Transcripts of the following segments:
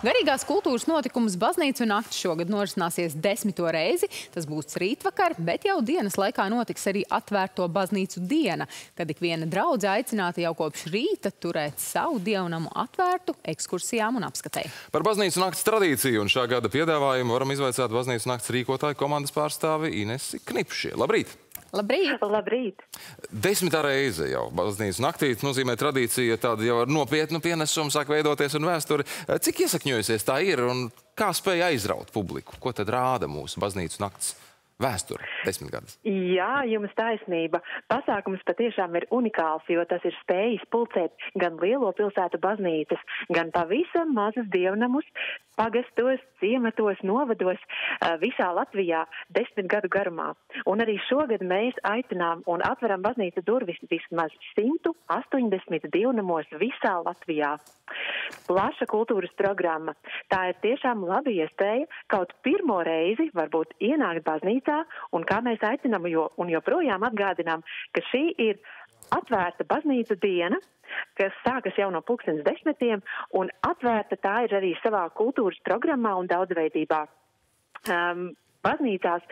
Garīgās kultūras notikums Baznīcu nakts šogad norisināsies desmito reizi. Tas būs rītvakar, bet jau dienas laikā notiks arī atvērto baznīcu diena, kad ik viena draudze aicināta jau kopš rīta turēt savu dievnamu atvērtu ekskursijām un apskatē. Par baznīcu nakts tradīciju un šā gada piedāvājumu varam izvaicāt baznīcu nakts rīkotāju komandas pārstāvi Inesi Knipšie. Labrīt! Labrīt! Labrīt! Desmitā reize jau baznīcas naktī nozīmē tradīcija, tāda jau ar nopietnu pienesumu sāk veidoties un vēsturi. Cik iesakņojusies tā ir un kā spēja aizraut publiku? Ko tad rāda mūsu baznīcas nakts? Vēsture, desmit gadus. Jā, jums taisnība. Pasākums patiešām ir unikāls, jo tas ir spējis pulcēt gan lielo pilsētu baznīcas, gan pavisam mazus dievnamus, pagastos, ciematos, novados visā Latvijā desmit gadu garumā. Un arī šogad mēs aicinām un atveram baznīcu durvis vismaz 180 dievnamos visā Latvijā. Plaša kultūras programma. Tā ir tiešām laba iespēja kaut pirmo reizi varbūt ienākt baznīcā un kā mēs aicinām jo, un joprojām atgādinām, ka šī ir atvērta baznīcu diena, kas sākas jau no pulkstens desmitiem, un atvērta tā ir arī savā kultūras programmā un daudzveidībā. Um, baznīcās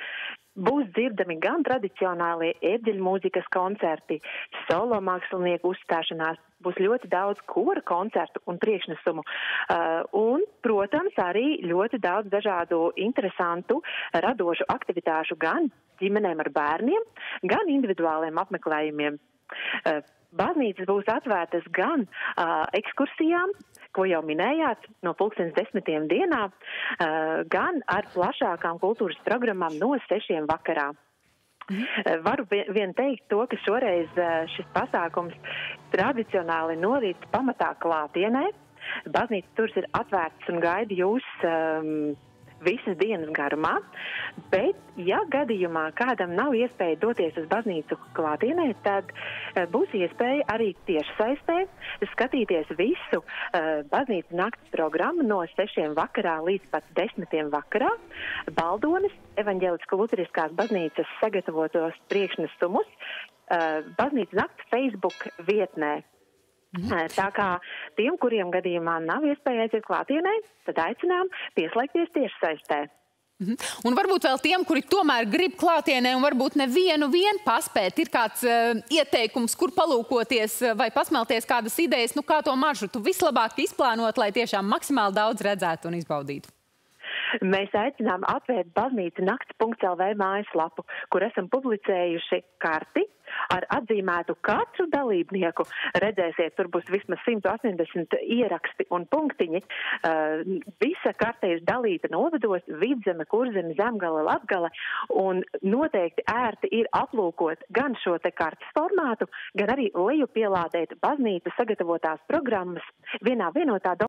būs dzirdami gan tradicionālie ērģeļu mūzikas koncerti, solo mākslinieku uzstāšanās, būs ļoti daudz kora koncertu un priekšnesumu. Uh, un, protams, arī ļoti daudz dažādu interesantu, radošu aktivitāšu gan ģimenēm ar bērniem, gan individuāliem apmeklējumiem. Uh, Baznīcas būs atvērtas gan uh, ekskursijām, ko jau minējāt, no pulkstens desmitiem dienā, uh, gan ar plašākām kultūras programmām no sešiem vakarā. Mm. Varu vien teikt to, ka šoreiz šis pasākums tradicionāli norīt pamatā klātienē. Baznīca turs ir atvērts un gaida jūs um, visas dienas garumā, bet, ja gadījumā kādam nav iespēja doties uz baznīcu klātienē, tad uh, būs iespēja arī tiešsaistē skatīties visu uh, baznīcas nakts programmu no 6 vakarā līdz pat 10 vakarā. Baldonis evaņģēliskā luteriskās baznīcas sagatavotos priekšnesumus uh, baznīcas nakts Facebook vietnē. Mhm. Tā kā tiem, kuriem gadījumā nav iespēja aiziet klātienē, tad aicinām pieslēgties tieši saistē. Mhm. Un varbūt vēl tiem, kuri tomēr grib klātienē un varbūt nevienu vien paspēt, ir kāds uh, ieteikums, kur palūkoties vai pasmelties kādas idejas, nu kā to maršrutu vislabāk izplānot, lai tiešām maksimāli daudz redzētu un izbaudītu. Mēs aicinām atvērt baznīca nakts.lv mājaslapu, kur esam publicējuši karti ar atzīmētu katru dalībnieku. Redzēsiet, tur būs vismaz 180 ieraksti un punktiņi. Uh, visa karte ir dalīta novados - vidzeme, kurzeme, zemgala, latgala. Un noteikti ērti ir aplūkot gan šo te kartes formātu, gan arī leju pielādēt baznīcu sagatavotās programmas vienā vienotā